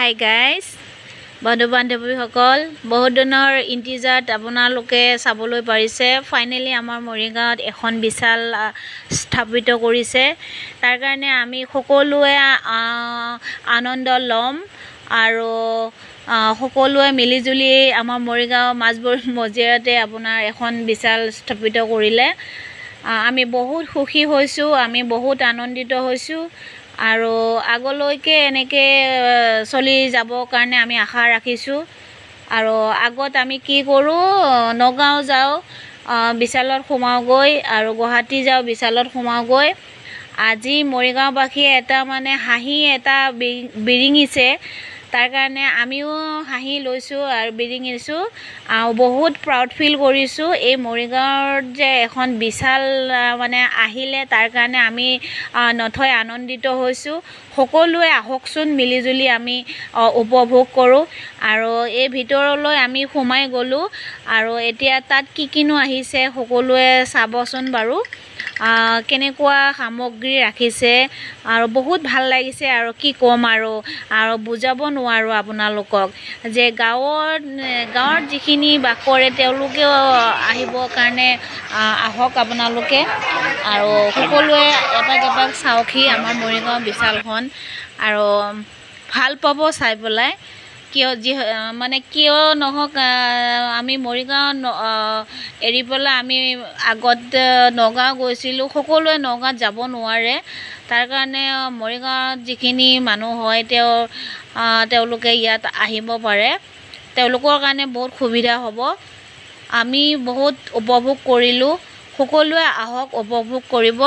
Hi guys বন্ধু বান্ধৱীসকল বহুত দিনৰ ইণ্টিজাৰত আপোনালোকে চাবলৈ পাৰিছে। ফাইনেলি আমাৰ মৰিগাঁৱত এখন বিশাল স্থাপিত কৰিছে। তাৰ কাৰণে আমি সকলোৱে আনন্দ ল'ম আৰু সকলোৱে মিলিজুলি আমাৰ মৰিগাঁও মাজবৰী মজিয়াতে আপোনাৰ এখন বিশাল স্থাপিত কৰিলে। আমি বহুত সুখী হৈছোঁ আমি বহুত আনন্দিত হৈছোঁ। আৰু আগলৈকে এনেকৈ চলি যাবৰ কাৰণে আমি আশা ৰাখিছোঁ। আৰু আগত আমি কি কৰোঁ নগাঁও যাওঁ বিশালত সোমাওঁগৈ আৰু গুৱাহাটী যাওঁ বিশালত সোমাওঁগৈ। আজি মৰিগাঁওবাসীয়ে এটা মানে হাঁহি এটা বিৰিঙিছে। তাৰ কাৰণে আমিও হাঁহি লৈছোঁ আৰু বিৰিঙিছোঁ আৰু বহুত প্ৰাউড ফিল কৰিছোঁ। এই মৰিগাঁৱত যে এখন বিশাল মানে আহিলে তাৰ কাৰণে আমি নথৈ আনন্দিত হৈছোঁ। সকলোৱে আহকচোন মিলিজুলি আমি উপভোগ কৰোঁ। আৰু এই ভিতৰলৈ আমি সোমাই গ'লোঁ। আৰু এতিয়া তাত কি কিনো আহিছে সকলোৱে চাবচোন বাৰু। কেনেকুৱা সামগ্ৰী ৰাখিছে। আৰু বহুত ভাল লাগিছে আৰু কি ক'ম আৰু। আৰু বুজাব নোৱাৰোঁ আপোনালোকক। যে গাঁৱত গাঁৱত যিখিনি বাস কৰে তেওঁলোকেও আহিবৰ কাৰণে আহক আপোনালোকে। আৰু সকলোৱে এপাক এপাক চাওকহি আমাৰ মৰিগাঁও বিশালখন। আৰু ভাল পাব চাই পেলাই। কিয় যি মানে কিয় নহওক আমি মৰিগাঁও এৰি পেলাই আমি আগত নগাঁও গৈছিলোঁ। সকলোৱে নগাঁৱত যাব নোৱাৰে। তাৰ কাৰণে মৰিগাঁৱত যিখিনি মানুহ হয় তেওঁ তেওঁলোকে ইয়াত আহিব পাৰে। তেওঁলোকৰ কাৰণে বহুত সুবিধা হ'ব। আমি বহুত উপভোগ কৰিলোঁ। সকলোৱে আহক উপভোগ কৰিব।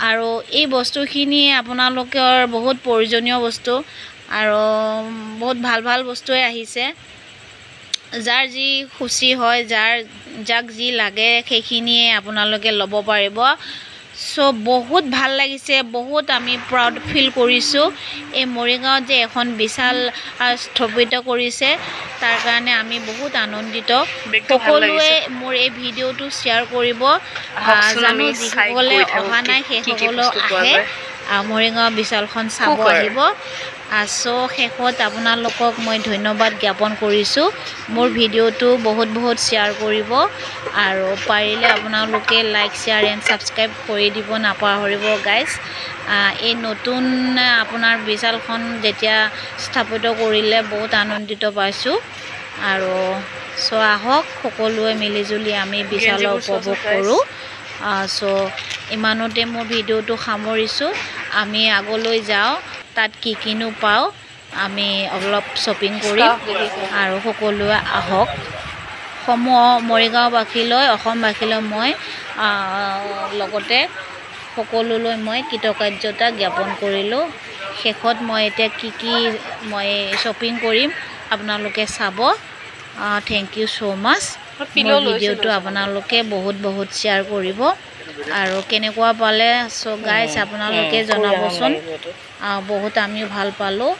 আৰু এই বস্তুখিনি আপোনালোকৰ বহুত প্ৰয়োজনীয় বস্তু আৰু বহুত ভাল ভাল বস্তুৱে আহিছে। যাৰ যি খুচি হয় যাৰ যাক যি লাগে সেইখিনিয়ে আপোনালোকে ল'ব পাৰিব। চ' বহুত ভাল লাগিছে বহুত আমি প্ৰাউড ফিল কৰিছোঁ। এই মৰিগাঁৱত যে এখন বিশাল স্থাপিত কৰিছে তাৰ কাৰণে আমি বহুত আনন্দিত। সকলোৱে মোৰ এই ভিডিঅ'টো শ্বেয়াৰ কৰিব। জানো যিসকলে অহা নাই সেইসকলেও আহে। মৰিগাঁও বিশালখন চাব আহিব। চ' শেষত আপোনালোকক মই ধন্যবাদ জ্ঞাপন কৰিছোঁ। মোৰ ভিডিঅ'টো বহুত বহুত শ্বেয়াৰ কৰিব। আৰু পাৰিলে আপোনালোকে লাইক শ্বেয়াৰ এণ্ড ছাবস্ক্ৰাইব কৰি দিব নাপাহৰিব গাইজ এই নতুন আপোনাৰ বিশালখন যেতিয়া স্থাপিত কৰিলে বহুত আনন্দিত পাইছোঁ। আৰু চ' আহক সকলোৱে মিলিজুলি আমি বিশালৰ উপভোগ কৰোঁ। চ' ইমানতে মোৰ ভিডিঅ'টো সামৰিছোঁ। আমি আগলৈ যাওঁ তাত কি কিনো পাওঁ আমি অলপ শ্বপিং কৰিম আৰু সকলোৱে আহক। সমূহ মৰিগাঁওবাসীলৈ অসমবাসীলৈ মই লগতে সকলোলৈ মই কৃতকাৰ্যতা জ্ঞাপন কৰিলোঁ। শেষত মই এতিয়া কি কি মই শ্বপিং কৰিম আপোনালোকে চাব। থেংক ইউ ছ' মাছ ভিডিঅ'টো আপোনালোকে বহুত বহুত শ্বেয়াৰ কৰিব। আৰু কেনেকুৱা পালে? চ' গাইজ আপোনালোকে জনাবচোন। বহুত আমিও ভাল পালোঁ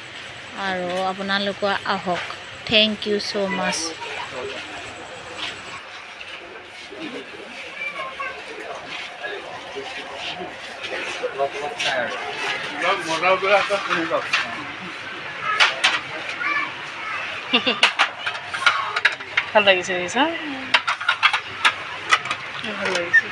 আৰু আপোনালোকে আহক। থেংক ইউ ছ' মাছ ভাল লাগিছে ভাল লাগিছে।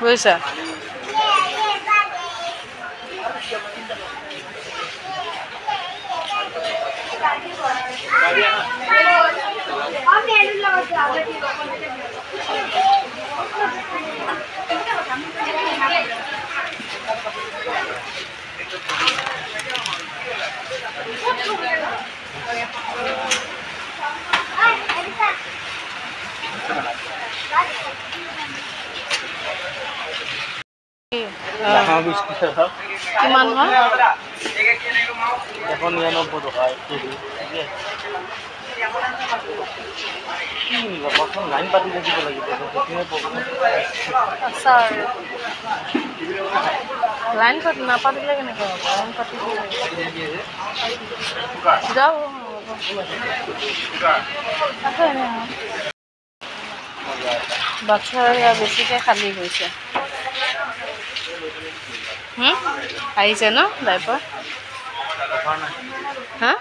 Where's that? বুজিছা কিমান হয় এখন নিৰান্নব্বৈ টকা এক কেজি কি লাইন পাতি থাকিব লাগিব লাইন পাতি নাপাতিলে কেনেকৈ হ'ব লাইন পাতিব যাওঁ বাচ্ছাৰ বেছিকৈ খালী হৈছে? আহিছে ন? ড্ৰাইভাৰ হা?